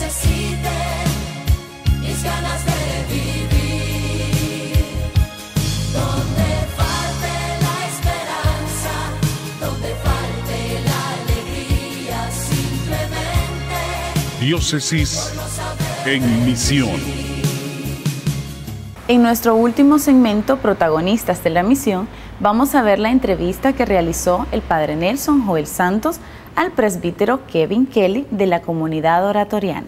necesite mis ganas de vivir. Donde falte la esperanza, donde falte la alegría, simplemente Diócesis en misión. En nuestro último segmento, Protagonistas de la Misión, vamos a ver la entrevista que realizó el Padre Nelson Joel Santos al presbítero Kevin Kelly de la comunidad oratoriana.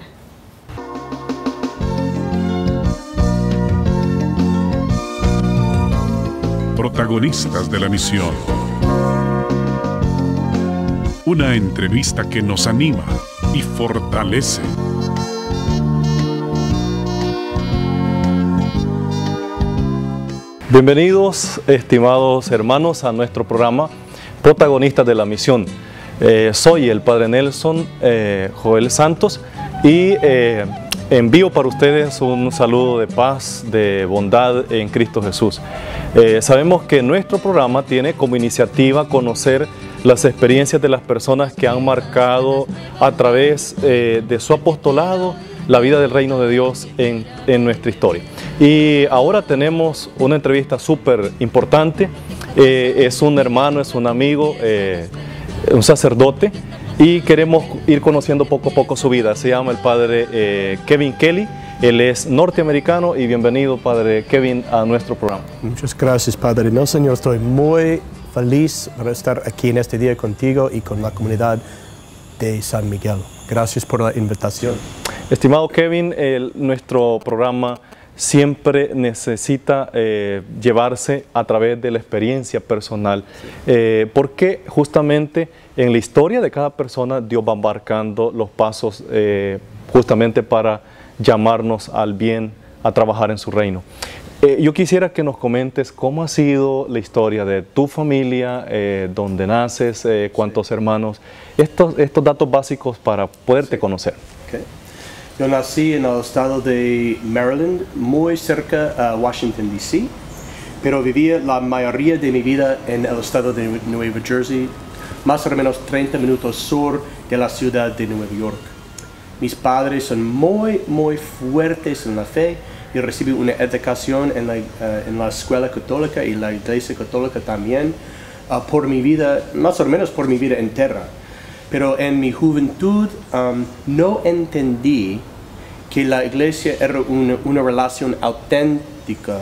Protagonistas de la misión. Una entrevista que nos anima y fortalece. Bienvenidos, estimados hermanos, a nuestro programa Protagonistas de la Misión. Eh, soy el Padre Nelson eh, Joel Santos y eh, envío para ustedes un saludo de paz, de bondad en Cristo Jesús. Sabemos que nuestro programa tiene como iniciativa conocer las experiencias de las personas que han marcado a través de su apostolado la vida del reino de Dios en, en nuestra historia. Y ahora tenemos una entrevista súper importante. Es un hermano, es un amigo, un sacerdote y queremos ir conociendo poco a poco su vida. Se llama el padre eh, Kevin Kelly. Él es norteamericano y bienvenido, padre Kevin, a nuestro programa. Muchas gracias, Padre. No, Señor, estoy muy feliz por estar aquí en este día contigo y con la comunidad de San Miguel. Gracias por la invitación. Estimado Kevin, el- nuestro programa siempre necesita eh, llevarse a través de la experiencia personal, eh, porque justamente en la historia de cada persona Dios va embarcando los pasos eh, justamente para llamarnos al bien, a trabajar en su reino. Yo quisiera que nos comentes cómo ha sido la historia de tu familia, dónde naces, cuántos hermanos, estos, estos datos básicos para poderte conocer. Ok. Yo nací en el estado de Maryland, muy cerca a Washington, D.C., pero vivía la mayoría de mi vida en el estado de Nueva Jersey, más o menos 30 minutos sur de la ciudad de Nueva York. Mis padres son muy, muy fuertes en la fe. Yo recibí una educación en la, eh, en la escuela católica y la iglesia católica también ah, por mi vida, más o menos por mi vida entera. Pero en mi juventud um, no entendí que la iglesia era una, una relación auténtica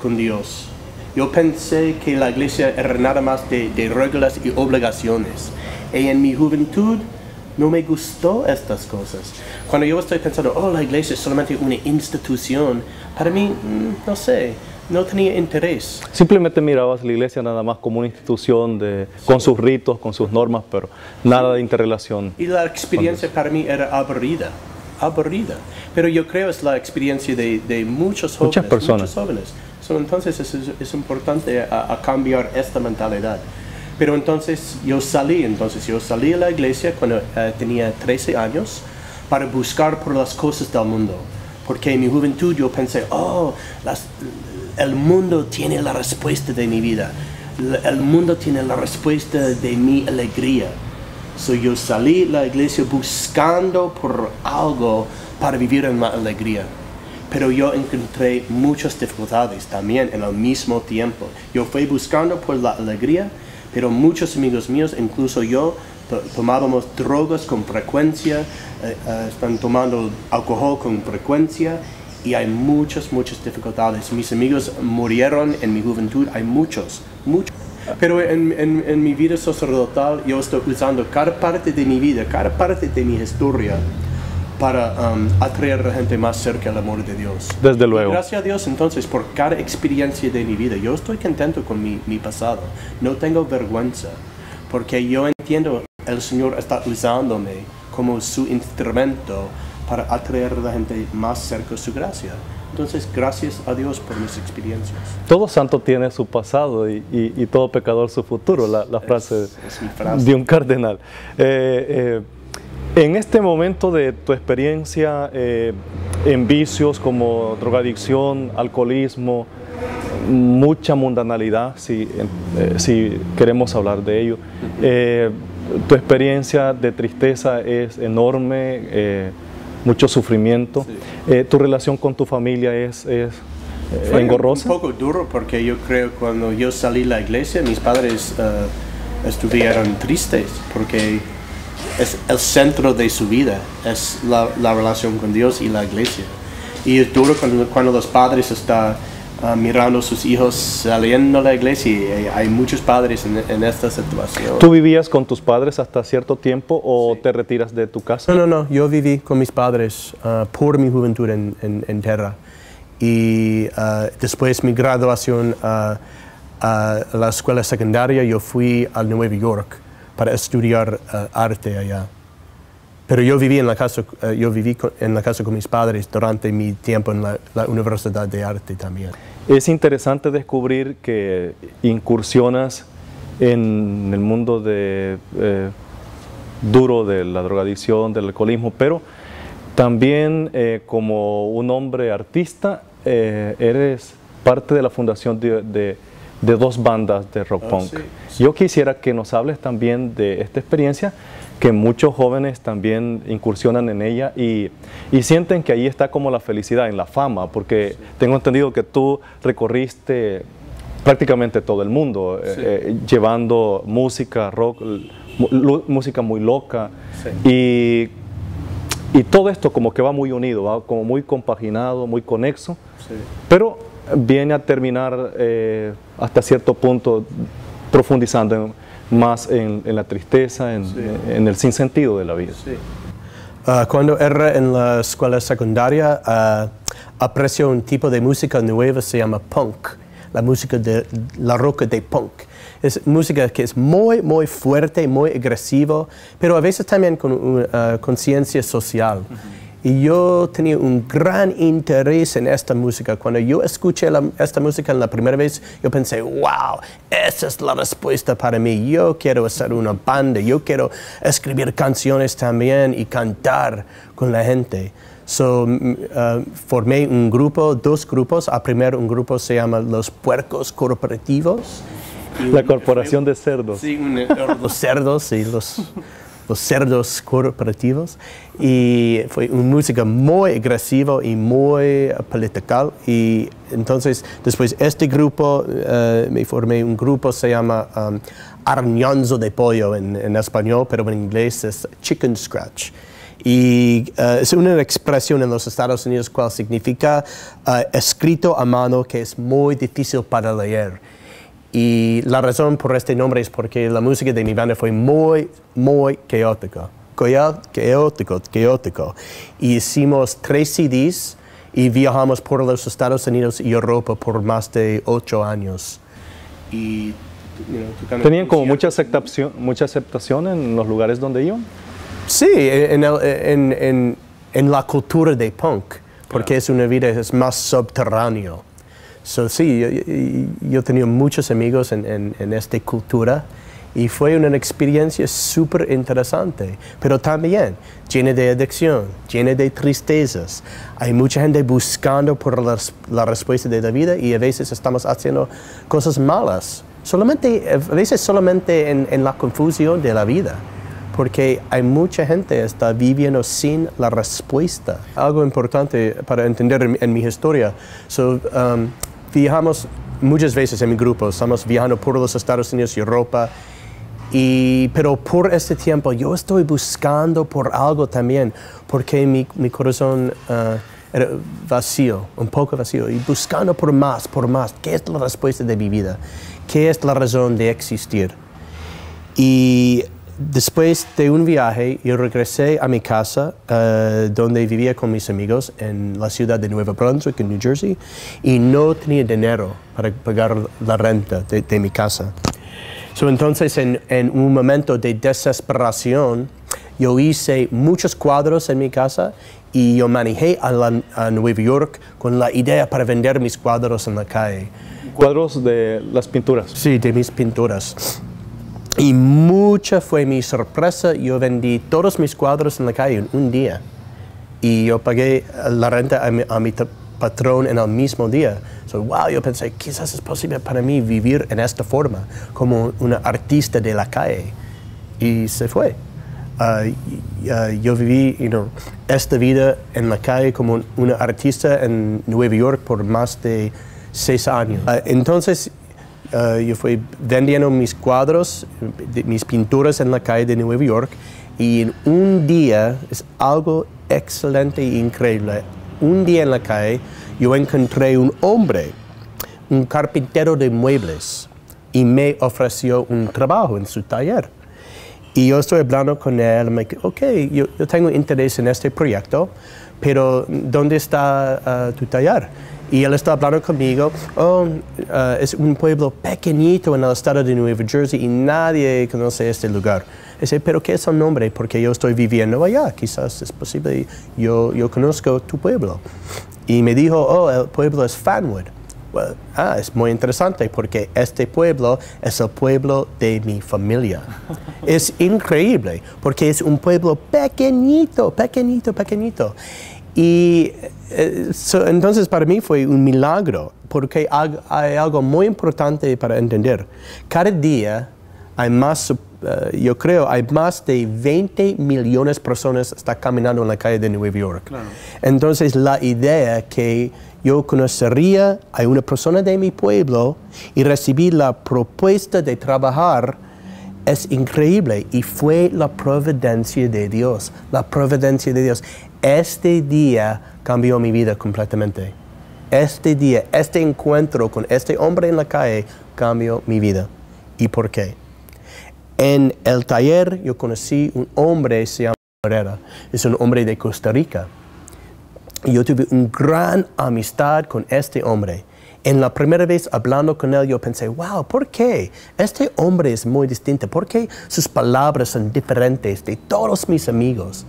con Dios. Yo pensé que la iglesia era nada más de, de reglas y obligaciones. Y en mi juventud no me gustó estas cosas. Cuando yo estoy pensando, oh, la iglesia es solamente una institución, para mí, mm, no sé, no tenía interés. Simplemente mirabas la iglesia nada más como una institución de, con sus ritos, con sus normas, pero nada de interrelación. Y la experiencia para mí era aburrida, aburrida. Pero yo creo es la experiencia de, de muchos jóvenes. Muchas personas. muchos jóvenes. So, entonces es, es- importante a, a cambiar esta mentalidad. Pero entonces yo salí, entonces yo salí a la iglesia cuando eh, tenía 13 años para buscar por las cosas del mundo. Porque en mi juventud yo pensé, oh, las- el mundo tiene la respuesta de mi vida. El mundo tiene la respuesta de mi alegría. So yo salí de la iglesia buscando por algo para vivir en la alegría. Pero yo encontré muchas dificultades también en el mismo tiempo. Yo fui buscando por la alegría, pero muchos amigos míos, incluso yo, to- tomábamos drogas con frecuencia, eh, eh, están tomando alcohol con frecuencia y hay muchas, muchas dificultades. Mis amigos murieron en mi juventud, hay muchos, muchos. Pero en, en- en mi vida sacerdotal yo estoy usando cada parte de mi vida, cada parte de mi historia para um, atraer a la gente más cerca al amor de Dios. Desde luego. Gracias a Dios entonces por cada experiencia de mi vida. Yo estoy contento con mi, mi pasado. No tengo vergüenza porque yo entiendo el Señor está usándome como su instrumento para atraer a la gente más cerca de su gracia. Entonces, gracias a Dios por mis experiencias. Todo santo tiene su pasado y, y- y todo pecador su futuro, la, la frase es mi frase. de un cardenal. Eh, eh, en este momento de tu experiencia eh, en vicios como drogadicción, alcoholismo, mucha mundanalidad, si, eh, si queremos hablar de ello, eh, tu experiencia de tristeza es enorme. Mucho sufrimiento. Eh, ¿Tu relación con tu familia es, es, eh, Fue engorrosa? un poco duro porque yo creo cuando yo salí de la iglesia, mis padres eh, estuvieron tristes porque es el centro de su vida, es la, la relación con Dios y la iglesia. Y es duro cuando, cuando los padres están ah, mirando a sus hijos saliendo de la iglesia y hay- hay muchos padres en, en esta situación. ¿Tú vivías con tus padres hasta cierto tiempo o te retiras de tu casa? No, no, no. Yo viví con mis padres ah, por mi juventud en, en, en Terra. Y ah, después mi graduación ah, a la escuela secundaria, yo fui a Nueva York para estudiar arte allá. Pero yo viví en la casa, ah, yo viví con- en la casa con mis padres durante mi tiempo en la, la Universidad de Arte también. Es interesante descubrir que incursionas en el mundo de, eh, duro de la drogadicción, del alcoholismo, pero también eh, como un hombre artista eh, eres parte de la fundación de, de- de dos bandas de rock Ah, punk. sí, Yo quisiera que nos hables también de esta experiencia, que muchos jóvenes también incursionan en ella y, y sienten que ahí está como la felicidad, en la fama, porque tengo entendido que tú recorriste prácticamente todo el mundo, eh, Sí. eh, llevando música, rock, música muy loca y, y todo esto como que va muy unido, va como muy compaginado, muy conexo. Pero viene a terminar eh, hasta cierto punto profundizando en- más en, en la tristeza, en, en el sinsentido de la vida. Ah, cuando era en la escuela secundaria, ah, aprecio un tipo de música nueva, se llama punk, la música de la roca de punk. Es música que es muy, muy fuerte, muy agresivo, pero a veces también con una conciencia social. Y yo tenía un gran interés en esta música. Cuando yo escuché la- esta música la primera vez, yo pensé, wow, esa es la respuesta para mí. Yo quiero hacer una banda, yo quiero escribir canciones también y cantar con la gente. So, mm, uh, formé un grupo, dos grupos. A primero un grupo se llama Los Puercos Corporativos. La corporación de cerdos. Sí, un- los cerdos y los, los cerdos corporativos. Y fue una música muy agresiva y muy political. Y entonces, después este grupo, eh, me formé un grupo, se llama um, Arñonzo de Pollo en, en español, pero en inglés es Chicken Scratch. Y eh, es una expresión en los Estados Unidos cual significa eh, escrito a mano que es muy difícil para leer. Y la razón por este nombre es porque la música de mi banda fue muy, muy caótica. Caó- Caótico, caótico. Y hicimos tres CDs y viajamos por los Estados Unidos y Europa por más de ocho años. Y, you know, tocando ¿Tenían como mucha aceptación, mucha aceptación en los lugares donde iban? Sí, en, el- en- en- en la cultura de punk, porque es una vida es más subterráneo. So, sí, yo, yo- tenía muchos amigos en, esta cultura y fue una experiencia súper interesante, pero también llena de adicción, llena de tristezas. Hay mucha gente buscando por la, res- la respuesta de la vida y a veces estamos haciendo cosas malas, solamente, a veces solamente en- en la confusión de la vida porque hay mucha gente que está viviendo sin la respuesta. Algo importante para entender en, en mi historia. So, um, viajamos muchas veces en mi grupo, estamos viajando por los Estados Unidos y Europa, y, pero por este tiempo yo estoy buscando por algo también, porque mi, mi corazón uh, era vacío, un poco vacío, y buscando por más, por más. ¿Qué es la respuesta de mi vida? ¿Qué es la razón de existir? Y después de un viaje, yo regresé a mi casa, eh, donde vivía con mis amigos en la ciudad de Nueva Brunswick, en New Jersey, y no tenía dinero para pagar la renta de, de mi casa. So, entonces, en, en un momento de desesperación, yo hice muchos cuadros en mi casa y yo manejé a, la- a Nueva York con la idea para vender mis cuadros en la calle. Cuadros de las pinturas. Sí, de mis pinturas. Y mucha fue mi sorpresa. Yo vendí todos mis cuadros en la calle en un día. Y yo pagué la renta a mi, a patrón en el mismo día. So, wow, yo pensé, quizás es posible para mí vivir en esta forma, como una artista de la calle. Y se fue. ah, ah, yo viví esta vida en la calle como un una artista en Nueva York por más de seis años. Ah, entonces, ah, yo fui vendiendo mis cuadros, de- mis pinturas en la calle de Nueva York y en un día es algo excelente e increíble. Un día en la calle yo encontré un hombre, un carpintero de muebles y me ofreció un trabajo en su taller. Y yo estoy hablando con él, me dice, ok, yo, yo tengo interés en este proyecto, pero ¿dónde está ah, tu taller? Y él está hablando conmigo, oh, ah, es un pueblo pequeñito en el estado de Nueva Jersey y nadie conoce este lugar. Dice, pero ¿qué es el nombre? Porque yo estoy viviendo allá, quizás es posible, yo, yo conozco tu pueblo. Y me dijo, oh, el pueblo es Fanwood. Well, ah, es muy interesante porque este pueblo es el pueblo de mi familia. es increíble porque es un pueblo pequeñito, pequeñito, pequeñito. Y so- entonces para mí fue un milagro porque hay, algo muy importante para entender. Cada día hay más, eh, yo creo, hay más de 20 millones de personas que están caminando en la calle de Nueva York. Entonces la idea que yo conocería a una persona de mi pueblo y recibir la propuesta de trabajar es increíble y fue la providencia de Dios, la providencia de Dios. Este día cambió mi vida completamente. Este día, este encuentro con este hombre en la calle cambió mi vida. ¿Y por qué? En el taller yo conocí un hombre, se llama Herrera, es un hombre de Costa Rica. Yo tuve una gran amistad con este hombre. En la primera vez hablando con él, yo pensé, wow, ¿por qué? Este hombre es muy distinto. ¿Por qué sus palabras son diferentes de todos mis amigos?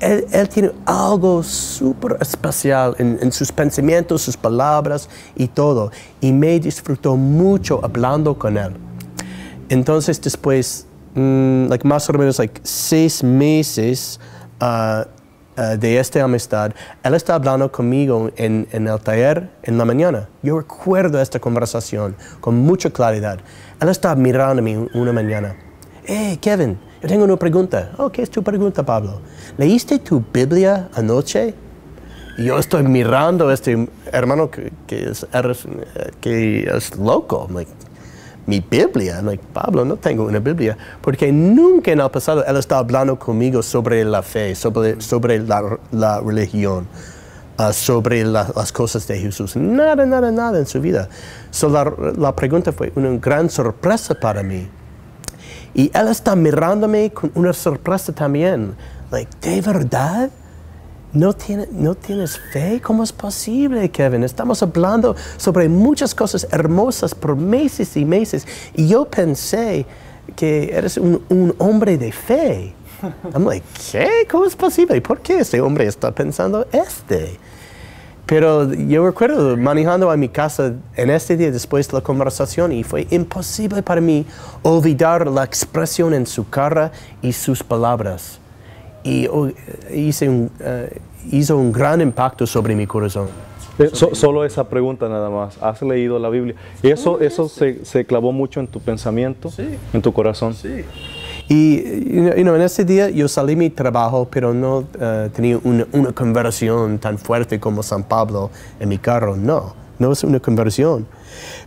Él, tiene algo súper especial en, sus pensamientos, sus palabras y todo. Y me disfrutó mucho hablando con él. Entonces después, mm, like, más o menos like, seis meses ah, ah, de esta amistad, él está hablando conmigo en, el taller en la mañana. Yo recuerdo esta conversación con mucha claridad. Él está mirándome una mañana. Hey, Kevin, yo tengo una pregunta. Oh, ¿qué es tu pregunta, Pablo? ¿Leíste tu Biblia anoche? Yo estoy mirando a este hermano que, eh, es loco. Mi Biblia. Like, Pablo, no tengo una Biblia. Porque nunca en el pasado él está hablando conmigo sobre la fe, sobre, sobre la, la religión, ah, sobre la- las cosas de Jesús. Nada, nada, nada en su vida. So, la, la pregunta fue una gran sorpresa para mí. Y él está mirándome con una sorpresa también. Like, ¿de verdad? ¿No, tiene, ¿No tienes fe? ¿Cómo es posible, Kevin? Estamos hablando sobre muchas cosas hermosas por meses y meses. Y yo pensé que eres un, un hombre de fe. I'm like, ¿qué? ¿Cómo es posible? ¿Por qué este hombre está pensando este? Pero yo recuerdo manejando a mi casa en este día después de la conversación y fue imposible para mí olvidar la expresión en su cara y sus palabras. Y oh, hice un, eh, hizo un gran impacto sobre mi corazón. Eh, so- solo esa pregunta nada más. ¿Has leído la Biblia? Y eso, eso se, se clavó mucho en tu pensamiento, Sí. en tu corazón. Y you know, en ese día yo salí mi trabajo, pero no eh, tenía una, una conversión tan fuerte como San Pablo en mi carro. No, no es una conversión.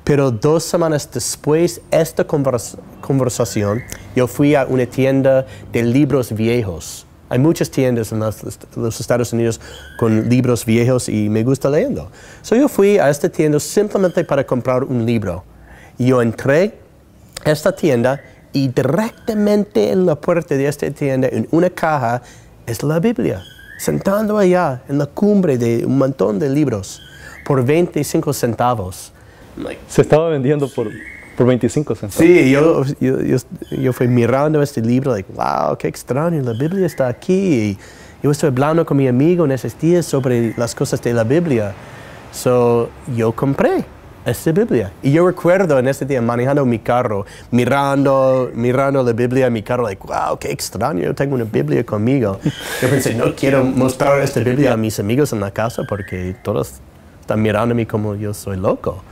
Pero dos semanas después de esta convers- conversación, yo fui a una tienda de libros viejos. Hay muchas tiendas en los, los Estados Unidos con libros viejos y me gusta leyendo. So yo fui a esta tienda simplemente para comprar un libro. Y yo entré a esta tienda y directamente en la puerta de esta tienda, en una caja, es la Biblia. Sentando allá en la cumbre de un montón de libros por 25 centavos. Se estaba vendiendo por, por 25 centavos. Sí, yo, yo, yo, yo fui mirando este libro, like, wow, qué extraño, la Biblia está aquí. Y yo estoy hablando con mi amigo en esos días sobre las cosas de la Biblia. So, yo compré esta Biblia. Y yo recuerdo en ese día manejando mi carro, mirando, mirando la Biblia en mi carro, like, wow, qué extraño, yo tengo una Biblia conmigo. Yo pensé, no quiero mostrar esta Biblia a mis amigos en la casa porque todos están mirándome como yo soy loco.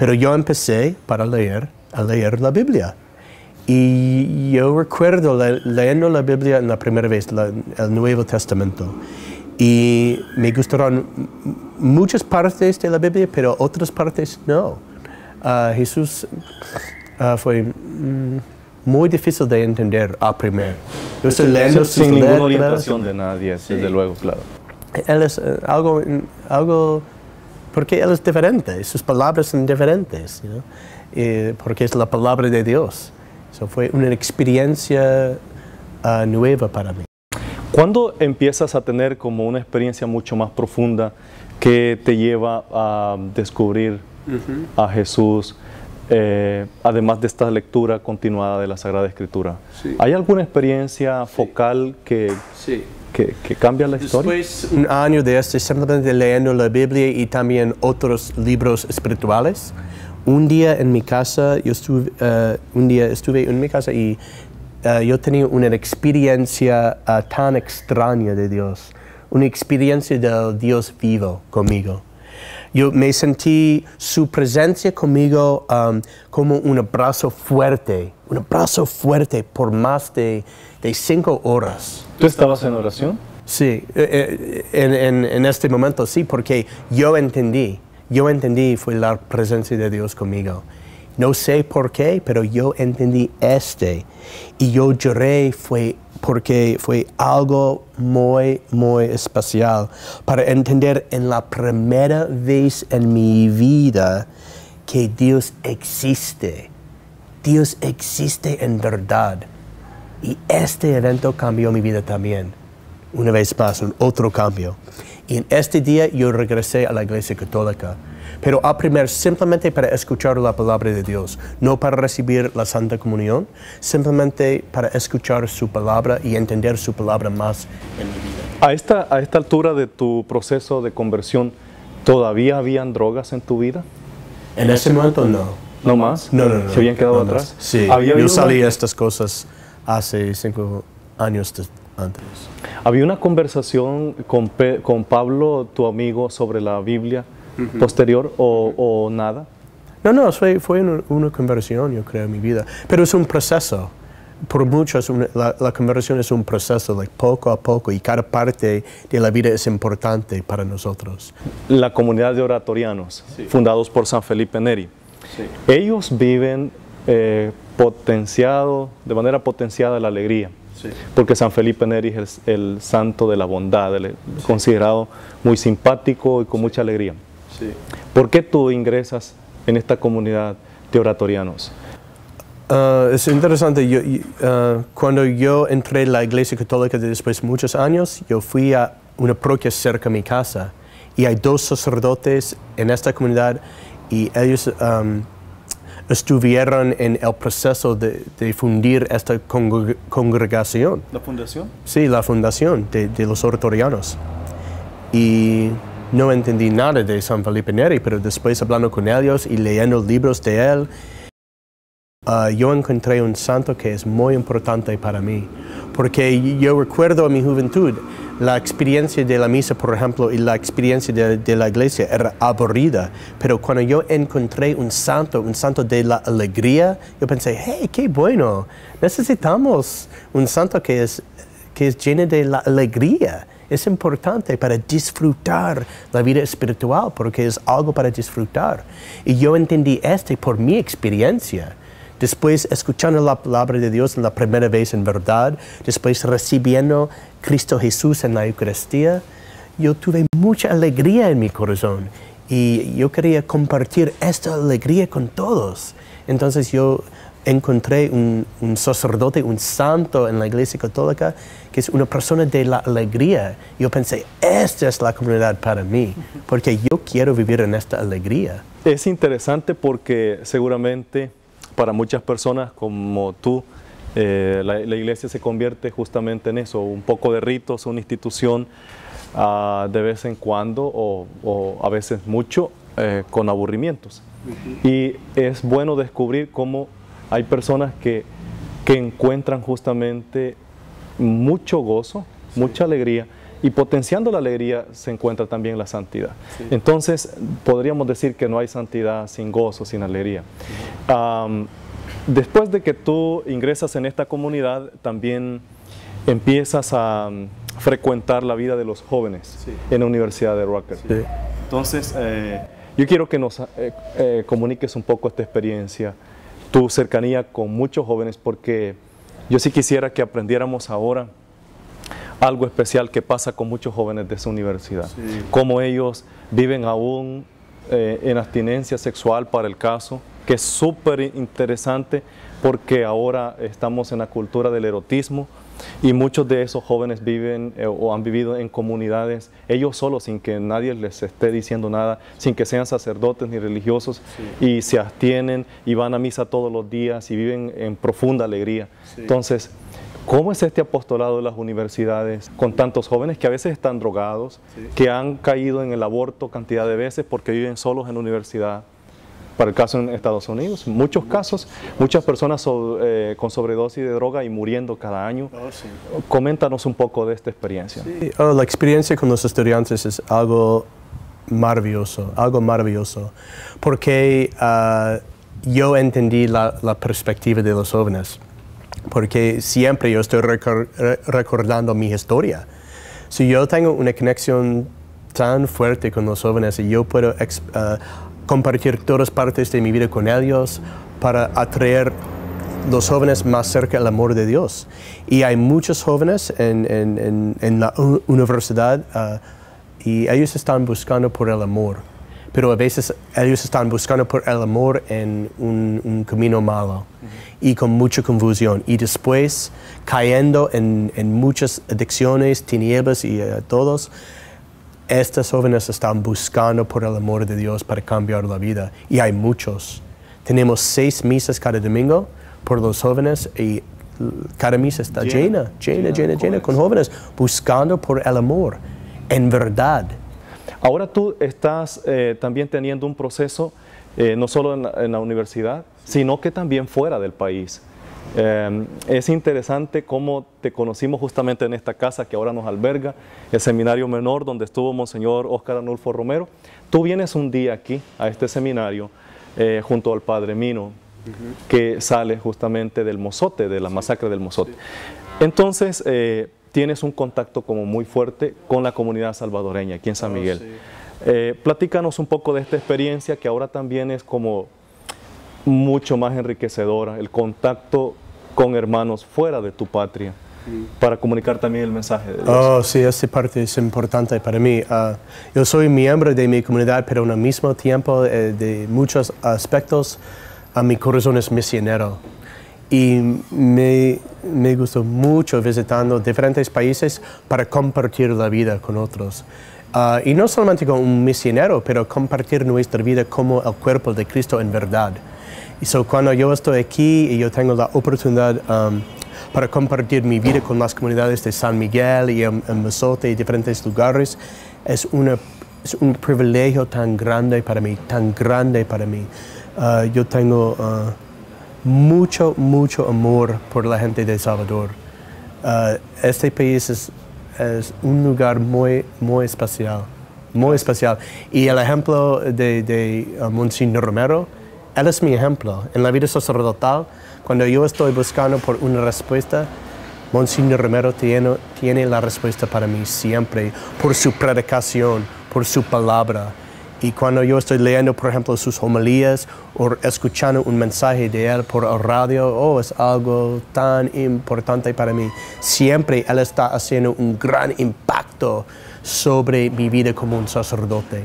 Pero yo empecé para leer, a leer la Biblia. Y yo recuerdo le- leyendo la Biblia en la primera vez, la- el Nuevo Testamento, y me gustaron muchas partes de la Biblia, pero otras partes no. Ah, Jesús ah, fue mm, muy difícil de entender a primero. Yo estoy leyendo sin ninguna orientación de nadie, desde luego, claro. Él es eh, algo, algo, porque Él es diferente, sus palabras son diferentes, know, eh, porque es la palabra de Dios. So fue una experiencia ah, nueva para mí. ¿Cuándo empiezas a tener como una experiencia mucho más profunda que te lleva a descubrir a Jesús, eh, además de esta lectura continuada de la Sagrada Escritura? Sí. ¿Hay alguna experiencia focal que, Sí. Que, que cambia la historia? Después un año de este, simplemente leyendo la Biblia y también otros libros espirituales, un día en mi casa, yo estuve, eh, un día estuve en mi casa y eh, yo tenía una experiencia ah, tan extraña de Dios, una experiencia del Dios vivo conmigo. Yo me sentí su presencia conmigo um, como un abrazo fuerte, un abrazo fuerte por más de, de cinco horas. ¿Tú estabas en oración? Sí, eh, eh, en, en- en este momento sí, porque yo entendí, yo entendí fue la presencia de Dios conmigo. No sé por qué, pero yo entendí este. Y yo lloré fue porque fue algo muy, muy especial para entender en la primera vez en mi vida que Dios existe. Dios existe en verdad. Y este evento cambió mi vida también. Una vez más, un otro cambio. Y en este día yo regresé a la iglesia católica. Pero a primer simplemente para escuchar la palabra de Dios, no para recibir la Santa Comunión, simplemente para escuchar su palabra y entender su palabra más en mi vida. A esta, a esta altura de tu proceso de conversión, ¿todavía habían drogas en tu vida? En ese momento no. ¿No más? No, no, no. ¿Se habían quedado No, no. atrás? Sí, ¿Había yo salí una- de estas cosas hace cinco años des- antes. Había una conversación con, Pe- con Pablo, tu amigo, sobre la Biblia posterior o, o nada. No, no, fue, fue una, una conversión, yo creo, en mi vida. Pero es un proceso. Por muchos, una- la, la conversión es un proceso, like, poco a poco, y cada parte de la vida es importante para nosotros. La comunidad de oratorianos, fundados por San Felipe Neri. Ellos viven eh, potenciado, de manera potenciada la alegría. Porque San Felipe Neri es el, el santo de la bondad, el- considerado muy simpático y con mucha alegría. ¿Por qué tú ingresas en esta comunidad de oratorianos? Ah, es interesante, yo- ah, cuando yo entré en la iglesia católica de después de muchos años, yo fui a una parroquia cerca de mi casa y hay dos sacerdotes en esta comunidad y ellos estuvieron en el proceso de, de fundir esta congre- congregación. ¿La fundación? Sí, la fundación de, de los oratorianos. Y no entendí nada de San Felipe Neri, pero después hablando con ellos y leyendo libros de él, ah, yo encontré un santo que es muy importante para mí. Porque yo recuerdo mi juventud, la experiencia de la misa, por ejemplo, y la experiencia de, de la iglesia era aburrida. Pero cuando yo encontré un santo, un santo de la alegría, yo pensé, hey, qué bueno, necesitamos un santo que es, que es lleno de la alegría. Es importante para disfrutar la vida espiritual, porque es algo para disfrutar. Y yo entendí este por mi experiencia. Después, escuchando la palabra de Dios la primera vez en verdad, después recibiendo Cristo Jesús en la Eucaristía, yo tuve mucha alegría en mi corazón y yo quería compartir esta alegría con todos. Entonces yo encontré un, un sacerdote, un santo en la iglesia católica, que es una persona de la alegría. Yo pensé, esta es la comunidad para mí, porque yo quiero vivir en esta alegría. Es interesante porque seguramente para muchas personas como tú, eh, la, la iglesia se convierte justamente en eso, un poco de ritos, una institución ah, de vez en cuando o, o a veces mucho eh, con aburrimientos. Y es bueno descubrir cómo hay personas que, que encuentran justamente mucho gozo, mucha alegría, y potenciando la alegría se encuentra también la santidad. Entonces, podríamos decir que no hay santidad sin gozo, sin alegría. Después de que tú ingresas en esta comunidad, también empiezas a mm, frecuentar la vida de los jóvenes Sí. en la Universidad de Rutgers. Sí. Entonces, eh, yo quiero que nos eh, eh, comuniques un poco esta experiencia, tu cercanía con muchos jóvenes, porque yo sí quisiera que aprendiéramos ahora algo especial que pasa con muchos jóvenes de esa universidad, Sí. cómo ellos viven aún eh, en abstinencia sexual para el caso, que es súper interesante porque ahora estamos en la cultura del erotismo y muchos de esos jóvenes viven eh, o han vivido en comunidades ellos solos sin que nadie les esté diciendo nada, sin que sean sacerdotes ni religiosos y se abstienen y van a misa todos los días y viven en profunda alegría. Sí. Entonces, ¿Cómo es este apostolado de las universidades con tantos jóvenes que a veces están drogados, Sí. que han caído en el aborto cantidad de veces porque viven solos en la universidad? Para el caso en Estados Unidos, muchos casos, muchas personas so- eh, con sobredosis de droga y muriendo cada año. Oh, sí. Coméntanos un poco de esta experiencia. Sí, oh, la experiencia con los estudiantes es algo maravilloso, algo maravilloso, porque ah, yo entendí la, la perspectiva de los jóvenes, porque siempre yo estoy recor- re- recordando mi historia. Si yo tengo una conexión tan fuerte con los jóvenes y yo puedo ah, compartir todas partes de mi vida con ellos para atraer los jóvenes más cerca del amor de Dios. Y hay muchos jóvenes en, en- en- en la universidad ah, y ellos están buscando por el amor. Pero a veces ellos están buscando por el amor en un, un camino malo y con mucha confusión. Y después cayendo en, en muchas adicciones, tinieblas y eh, todos, estas jóvenes están buscando por el amor de Dios para cambiar la vida. Y hay muchos. Tenemos seis misas cada domingo por los jóvenes y cada misa está llena, llena, llena, llena, con jóvenes buscando por el amor, en verdad. Ahora tú estás eh, también teniendo un proceso, eh, no solo en la, en la universidad, sino que también fuera del país. Eh, es interesante cómo te conocimos justamente en esta casa que ahora nos alberga, el seminario menor donde estuvo Monseñor Óscar Anulfo Romero. Tú vienes un día aquí a este seminario eh, junto al Padre Mino, que sale justamente del Mozote, de la masacre del Mozote. Entonces, eh, tienes un contacto como muy fuerte con la comunidad salvadoreña aquí en San Oh, Miguel. sí. Eh, platícanos un poco de esta experiencia que ahora también es como mucho más enriquecedora, el contacto con hermanos fuera de tu patria, para comunicar también el mensaje de Dios. Oh, sí, esa parte es importante para mí. Ah, yo soy miembro de mi comunidad, pero al mismo tiempo, eh, de muchos aspectos, a mi corazón es misionero. Y me, me gustó mucho visitando diferentes países para compartir la vida con otros. Ah, y no solamente con un misionero, pero compartir nuestra vida como el cuerpo de Cristo en verdad. Y so, cuando yo estoy aquí y yo tengo la oportunidad um, para compartir mi vida con las comunidades de San Miguel y en, en y diferentes lugares, es, una, es un privilegio tan grande para mí, tan grande para mí. Ah, yo tengo ah, mucho, mucho amor por la gente de El Salvador. Ah, este país es, es un lugar muy, muy especial, muy especial. Y el ejemplo de, de uh, Monsignor Romero, él es mi ejemplo. En la vida sacerdotal, cuando yo estoy buscando por una respuesta, Monsignor Romero tiene, tiene la respuesta para mí siempre, por su predicación, por su palabra. Y cuando yo estoy leyendo, por ejemplo, sus homilías o escuchando un mensaje de él por radio, oh, es algo tan importante para mí. Siempre él está haciendo un gran impacto sobre mi vida como un sacerdote.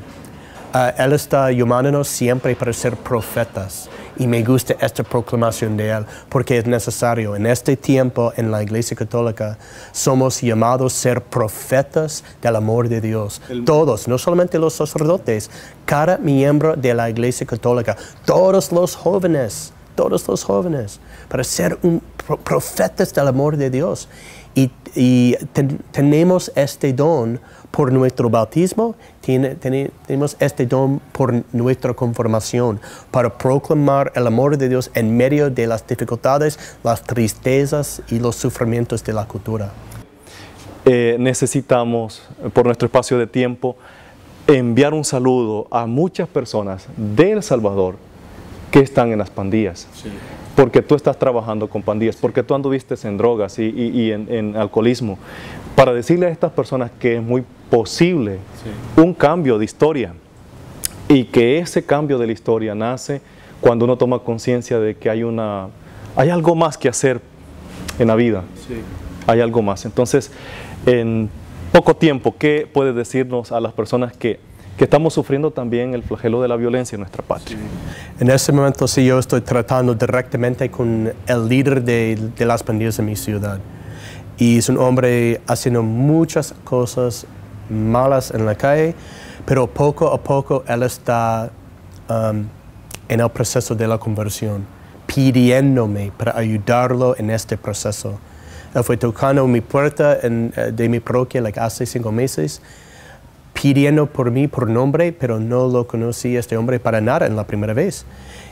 Ah, él está llamándonos siempre para ser profetas y me gusta esta proclamación de él porque es necesario. En este tiempo en la Iglesia Católica somos llamados a ser profetas del amor de Dios. Todos, no solamente los sacerdotes, cada miembro de la Iglesia Católica, todos los jóvenes, todos los jóvenes, para ser un pro- profetas del amor de Dios. Y, y ten- tenemos este don por nuestro bautismo, tiene- tiene- tenemos este don por nuestra conformación, para proclamar el amor de Dios en medio de las dificultades, las tristezas y los sufrimientos de la cultura. Eh, necesitamos, por nuestro espacio de tiempo, enviar un saludo a muchas personas de El Salvador que están en las pandillas. porque tú estás trabajando con pandillas, porque tú anduviste en drogas y, y- y en, en alcoholismo, para decirle a estas personas que es muy posible un cambio de historia y que ese cambio de la historia nace cuando uno toma conciencia de que hay una hay algo más que hacer en la vida. Sí. hay algo más. Entonces en poco tiempo qué puede decirnos a las personas que, que estamos sufriendo también el flagelo de la violencia en nuestra patria En este momento sí yo estoy tratando directamente con el líder de, de las pandillas de mi ciudad. Y es un hombre haciendo muchas cosas malas en la calle, pero poco a poco él está um, en el proceso de la conversión, pidiéndome para ayudarlo en este proceso. Él fue tocando mi puerta en, eh, de mi parroquia like, hace cinco meses pidiendo por mí por nombre, pero no lo conocí este hombre para nada en la primera vez.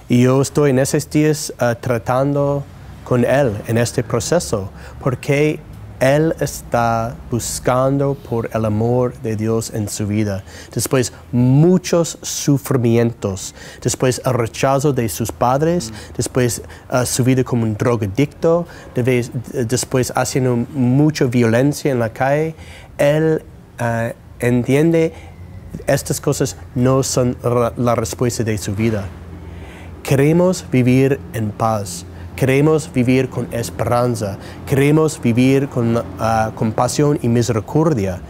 Y yo estoy en esos días eh, tratando con él en este proceso, porque él está buscando por el amor de Dios en su vida. Después muchos sufrimientos, después el rechazo de sus padres, después eh, su vida como un drogadicto, debe- después haciendo mucha violencia en la calle. Él eh, entiende estas cosas no son la respuesta de su vida. Queremos vivir en paz. Queremos vivir con esperanza. Queremos vivir con ah, compasión y misericordia.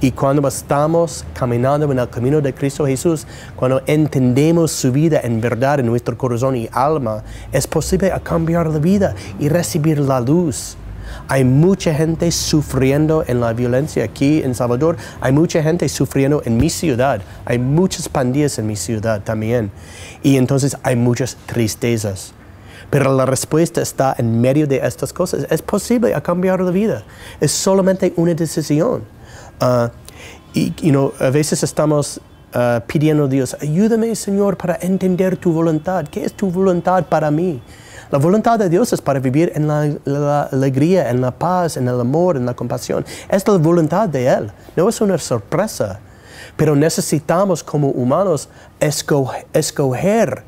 Y cuando estamos caminando en el camino de Cristo Jesús, cuando entendemos su vida en verdad en nuestro corazón y alma, es posible cambiar la vida y recibir la luz. Hay mucha gente sufriendo en la violencia aquí en Salvador. Hay mucha gente sufriendo en mi ciudad. Hay muchas pandillas en mi ciudad también. Y entonces hay muchas tristezas. Pero la respuesta está en medio de estas cosas. Es posible cambiar la vida. Es solamente una decisión. Ah, y you know, a veces estamos ah, pidiendo a Dios, ayúdame Señor para entender tu voluntad. ¿Qué es tu voluntad para mí? La voluntad de Dios es para vivir en la, la alegría, en la paz, en el amor, en la compasión. Es la voluntad de Él. No es una sorpresa. Pero necesitamos como humanos esco- escoger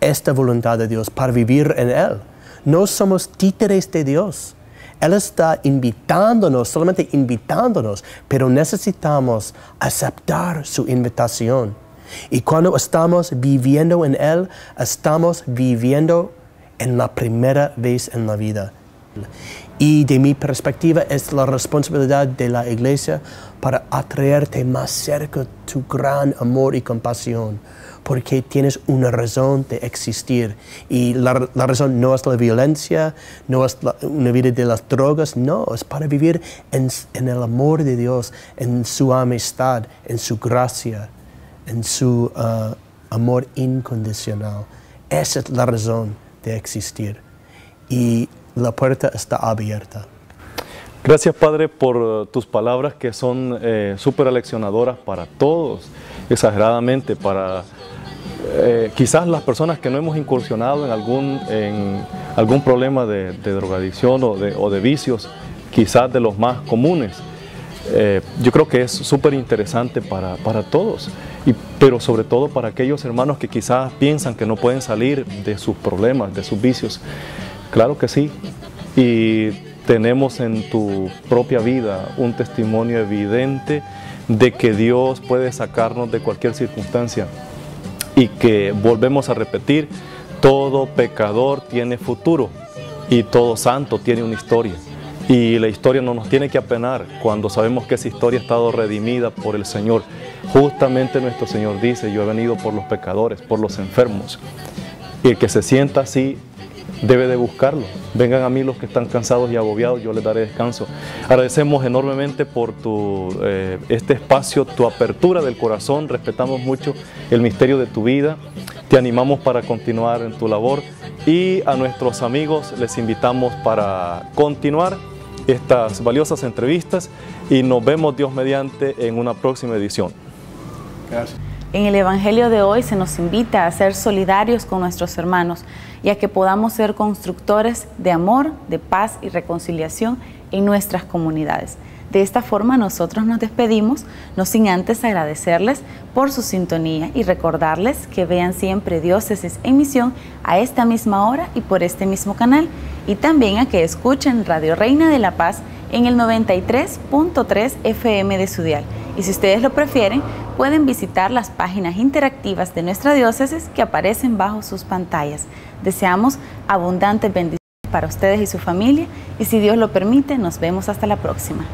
esta voluntad de Dios para vivir en Él. No somos títeres de Dios. Él está invitándonos, solamente invitándonos, pero necesitamos aceptar su invitación. Y cuando estamos viviendo en Él, estamos viviendo en la primera vez en la vida. Y de mi perspectiva es la responsabilidad de la iglesia para atraerte más cerca tu gran amor y compasión, porque tienes una razón de existir. Y la, razón no es la violencia, no es la- una vida de las drogas, no, es para vivir en, en el amor de Dios, en su amistad, en su gracia, en su ah, amor incondicional. Esa es la razón de existir. Y la puerta está abierta. Gracias, Padre, por eh, tus palabras que son eh, súper aleccionadoras para todos, exageradamente, para eh, quizás las personas que no hemos incursionado en algún, en algún problema de, drogadicción o de, o de vicios, quizás de los más comunes. Eh, yo creo que es súper interesante para, para todos, y, pero sobre todo para aquellos hermanos que quizás piensan que no pueden salir de sus problemas, de sus vicios. Claro que sí, y tenemos en tu propia vida un testimonio evidente de que Dios puede sacarnos de cualquier circunstancia y que volvemos a repetir, todo pecador tiene futuro y todo santo tiene una historia. Y la historia no nos tiene que apenar cuando sabemos que esa historia ha estado redimida por el Señor. Justamente nuestro Señor dice, yo he venido por los pecadores, por los enfermos. Y el que se sienta así debe de buscarlo. Vengan a mí los que están cansados y agobiados, yo les daré descanso. Agradecemos enormemente por tu, eh, este espacio, tu apertura del corazón, respetamos mucho el misterio de tu vida, te animamos para continuar en tu labor y a nuestros amigos les invitamos para continuar estas valiosas entrevistas y nos vemos Dios mediante en una próxima edición. Gracias. En el Evangelio de hoy se nos invita a ser solidarios con nuestros hermanos y a que podamos ser constructores de amor, de paz y reconciliación en nuestras comunidades. De esta forma nosotros nos despedimos, no sin antes agradecerles por su sintonía y recordarles que vean siempre Diócesis en Misión a esta misma hora y por este mismo canal y también a que escuchen Radio Reina de la Paz en el 93.3 FM de su dial. Y si ustedes lo prefieren, pueden visitar las páginas interactivas de nuestra diócesis que aparecen bajo sus pantallas. Deseamos abundantes bendiciones para ustedes y su familia y si Dios lo permite, nos vemos hasta la próxima.